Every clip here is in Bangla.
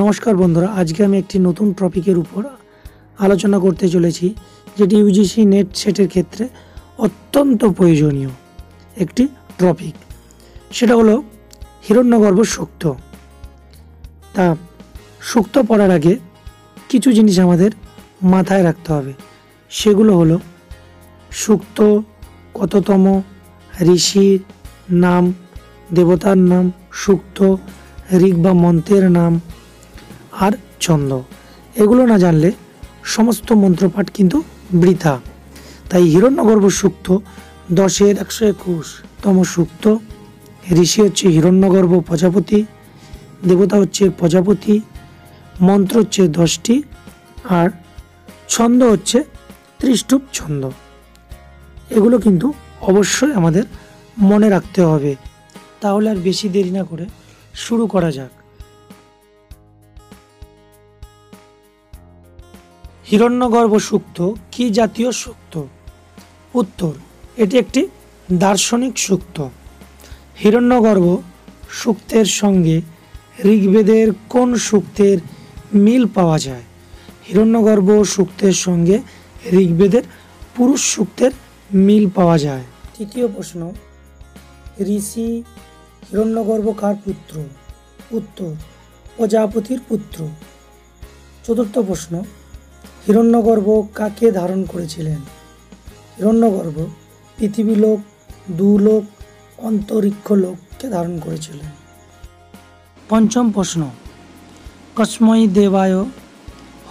নমস্কার বন্ধুরা, আজকে আমি একটি নতুন টপিকের উপর আলোচনা করতে চলেছি, যেটি ইউজিসি নেট সেটের ক্ষেত্রে অত্যন্ত প্রয়োজনীয় একটি টপিক। সেটা হলো হিরণ্যগর্ভ সুক্ত। তা সুক্ত পড়ার আগে কিছু জিনিস আমাদের মাথায় রাখতে হবে। সেগুলো হলো সুক্ত, কততম, ঋষির নাম, দেবতার নাম, সুক্ত, ঋগ বা মন্ত্রের নাম আর ছন্দ। এগুলো না জানলে সমস্ত মন্ত্রপাঠ কিন্তু বৃথা। তাই হিরণ্যগর্ভ সুক্ত দশের একশো একুশতম সুক্ত। ঋষি হচ্ছে হিরণ্যগর্ভ প্রজাপতি, দেবতা হচ্ছে প্রজাপতি, মন্ত্র হচ্ছে দশটি, আর ছন্দ হচ্ছে ত্রিষ্টুপ ছন্দ। এগুলো কিন্তু অবশ্যই আমাদের মনে রাখতে হবে। তাহলে আর বেশি দেরি না করে শুরু করা যাক। হিরণ্যগর্ভ সুক্ত কি জাতীয় সুক্ত? উত্তর, এটি একটি দার্শনিক সুক্ত। হিরণ্যগর্ভ সুক্তের সঙ্গে ঋগ্বেদের কোন সুক্তের মিল পাওয়া যায়? হিরণ্যগর্ভ সুক্তের সঙ্গে ঋগ্বেদের পুরুষ সুক্তের মিল পাওয়া যায়। তৃতীয় প্রশ্ন, ঋষি হিরণ্যগর্ভ কার পুত্র? উত্তর, প্রজাপতির পুত্র। চতুর্থ প্রশ্ন হিরণ্যগর্ভ কাকে ধারণ করেছিলেন? হিরণ্যগর্ভ পৃথিবীলোক দুলোক অন্তরিক্ষ লোককে ধারণ করেছিলেন। পঞ্চম প্রশ্ন কসময় দেবায়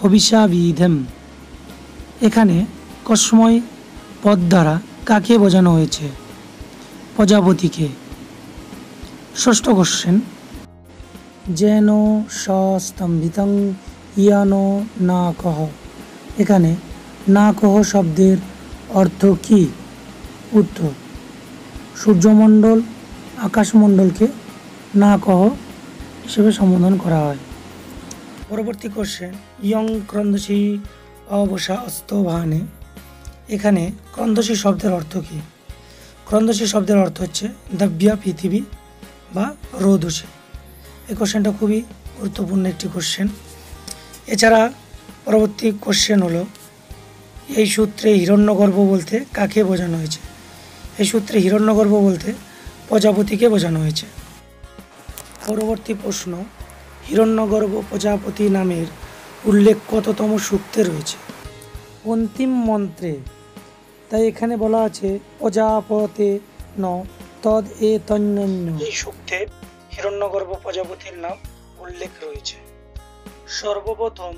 হবিষাবিধেম। এখানে কসময় পদ দ্বারা কাকে বোঝানো হয়েছে? প্রজাপতিকে। ষষ্ঠ কোশ্চেন, যেন সস্তম্ভিতং ইয়ানো না কহ। এখানে না কহ শব্দের অর্থ কি? উত্তর, সূর্যমণ্ডল আকাশমণ্ডলকে না কহ হিসেবে সম্বোধন করা হয়। পরবর্তী কোশ্চেন ইয়ং ক্রন্দসী অবসা অস্তভানে এখানে ক্রন্দসী শব্দের অর্থ কী? ক্রন্দসী শব্দের অর্থ হচ্ছে দাব্যা পৃথিবী বা রোদসী। এই কোশ্চেনটা খুবই গুরুত্বপূর্ণ একটি কোশ্চেন এছাড়া পরবর্তী কোশ্চেন হলো, এই সূত্রে হিরণ্যগর্ভ বলতে কাকে বোঝানো হয়েছে? এই সূত্রে হিরণ্যগর্ভ বলতে প্রজাপতিকে বোঝানো হয়েছে। পরবর্তী প্রশ্ন, হিরণ্যগর্ভ প্রজাপতি নামের উল্লেখ কততম সূক্তে রয়েছে? অন্তিম মন্ত্রে, তাই এখানে বলা আছে, প্রজাপতে ন, তদ এ তন্যন্য। এই সূক্তে হিরণ্যগর্ভ প্রজাপতির নাম উল্লেখ রয়েছে। সর্বপ্রথম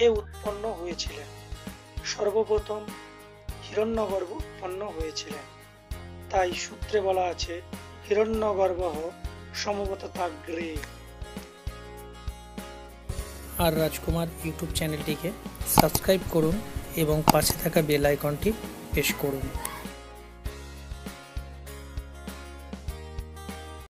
কে উৎপন্ন হয়েছিলেন। সর্বপ্রথম হিরণ্যগর্ভ উৎপন্ন হয়েছিলেন। তাই সূত্রে বলা আছে হিরণ্যগর্ভ সমবত তাগ্রে আর রাজকুমার ইউটিউব চ্যানেলটিকে সাবস্ক্রাইব করুন এবং পাশে থাকা বেল আইকনটি প্রেস করুন।